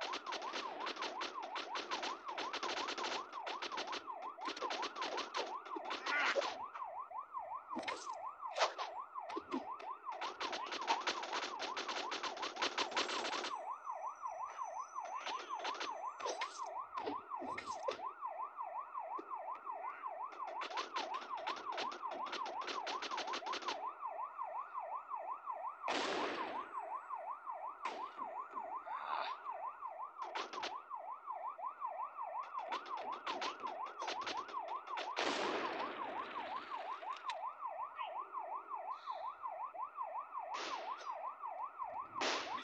どこ?